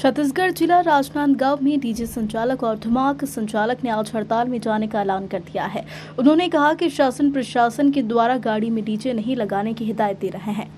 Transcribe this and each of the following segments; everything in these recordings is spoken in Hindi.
छत्तीसगढ़ जिला राजनांदगांव में डीजे संचालक और धमाक संचालक ने आज हड़ताल में जाने का ऐलान कर दिया है। उन्होंने कहा कि शासन प्रशासन के द्वारा गाड़ी में डीजे नहीं लगाने की हिदायत दे रहे हैं।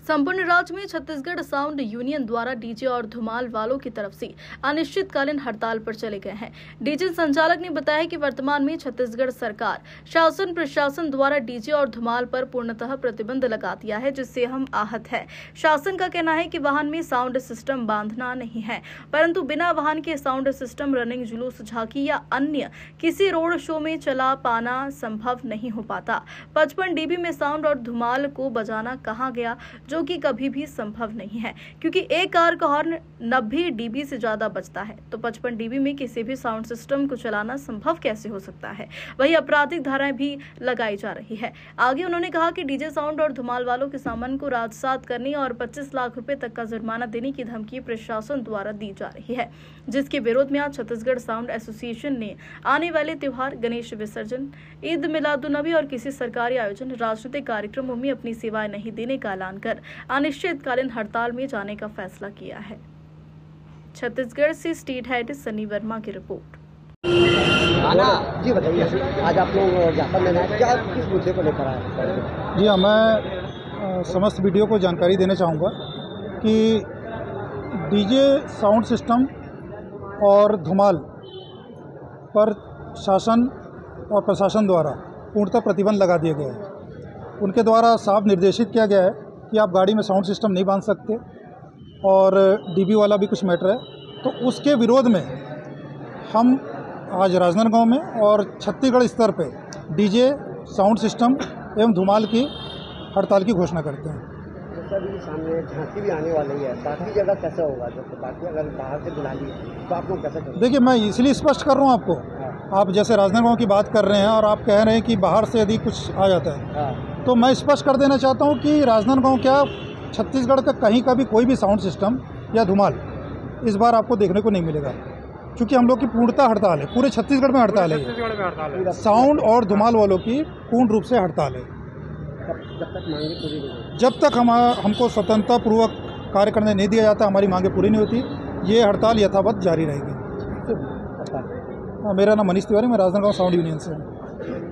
संपूर्ण राज्य में छत्तीसगढ़ साउंड यूनियन द्वारा डीजे और धुमाल वालों की तरफ़ से अनिश्चितकालीन हड़ताल पर चले गए हैं। डीजे संचालक ने बताया कि वर्तमान में छत्तीसगढ़ सरकार शासन प्रशासन द्वारा डीजे और धुमाल पर पूर्णतः प्रतिबंध लगा दिया है, जिससे हम आहत है। शासन का कहना है कि वाहन में साउंड सिस्टम बांधना नहीं है, परंतु बिना वाहन के साउंड सिस्टम, रनिंग जुलूस, झांकी या अन्य किसी रोड शो में चला पाना संभव नहीं हो पाता। पचपन डीबी में साउंड और धुमाल को बजाना कहा गया? जो कि कभी भी संभव नहीं है, क्योंकि एक कार का हॉर्न नब्बे डीबी से ज़्यादा बचता है। तो पचपन डीबी में किसी भी साउंड सिस्टम को चलाना संभव कैसे हो सकता है? वही आपराधिक धाराएँ भी लगाई जा रही है। आगे उन्होंने कहा कि डीजे साउंड और धुमाल वालों के सामान को राजसात करने और 25 लाख रुपए तक का जुर्माना देने की धमकी प्रशासन द्वारा दी जा रही है, जिसके विरोध में आज छत्तीसगढ़ साउंड एसोसिएशन ने आने वाले त्योहार, गणेश विसर्जन, ईद मिलादुलनबी और किसी सरकारी आयोजन, राजनीतिक कार्यक्रमों में अपनी सेवाएँ नहीं देने का ऐलान कर अनिश्चितकालीन हड़ताल में जाने का फैसला किया है। छत्तीसगढ़ से स्टेट हेड सनी वर्मा की रिपोर्ट। आना जी बताइए आज आप लोग ज्ञापन देना है क्या किस मुद्दे को लेकर आए? जी हाँ मैं समस्त वीडियो को जानकारी देना चाहूँगा कि डीजे साउंड सिस्टम और धुमाल पर शासन और प्रशासन द्वारा पूर्णतः प्रतिबंध लगा दिया गया है। उनके द्वारा साफ़ निर्देशित किया गया है कि आप गाड़ी में साउंड सिस्टम नहीं बाँध सकते और डीबी वाला भी कुछ मैटर है। तो उसके विरोध में हम आज राजनांदगांव में और छत्तीसगढ़ स्तर पे डीजे साउंड सिस्टम एवं धुमाल की हड़ताल की घोषणा करते हैं। जैसा भी सामने झांकी भी आने वाली है बाकी जगह कैसे होगा? जब बाकी अगर बाहर से बुला लिए तो आप लोग कैसे देखिए मैं इसलिए स्पष्ट कर रहा हूँ आपको आप जैसे राजनांदगांव की बात कर रहे हैं और आप कह रहे हैं कि बाहर से यदि कुछ आ जाता है हाँ, तो मैं स्पष्ट कर देना चाहता हूँ कि राजनांदगांव क्या छत्तीसगढ़ का कहीं का भी कोई भी साउंड सिस्टम या धुमाल इस बार आपको देखने को नहीं मिलेगा क्योंकि हम लोग की पूर्णता हड़ताल है पूरे छत्तीसगढ़ में हड़ताल है साउंड और धुमाल वालों की पूर्ण रूप से हड़ताल है। जब तक हम हमको स्वतंत्रतापूर्वक कार्य करने नहीं दिया जाता हमारी मांगे पूरी नहीं होती ये हड़ताल यथावत जारी रहेगी। हाँ, मेरा नाम मनीष तिवारी मैं राजनांदगांव साउंड यूनियन से हूँ।